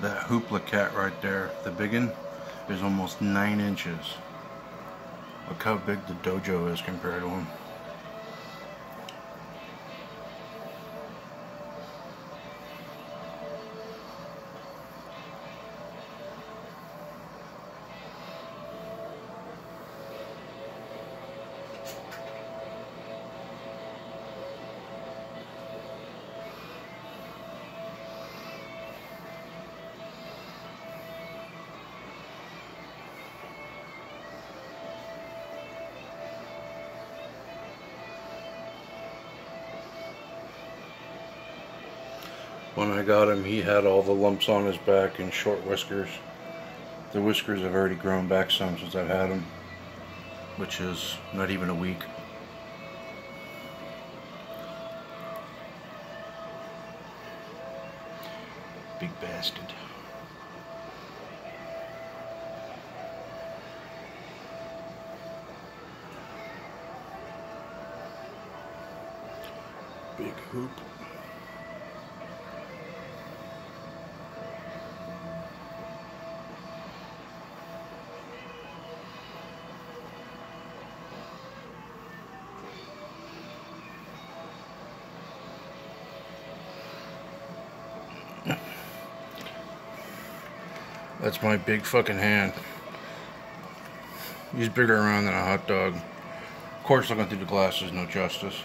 That hoopla cat right there, the big one, is almost 9 inches. Look how big the dojo is compared to him. When I got him, he had all the lumps on his back and short whiskers. The whiskers have already grown back some since I've had him, which is not even a week. Big bastard. Big hoop. That's my big fucking hand. He's bigger around than a hot dog. Of course, looking through the glasses, no justice.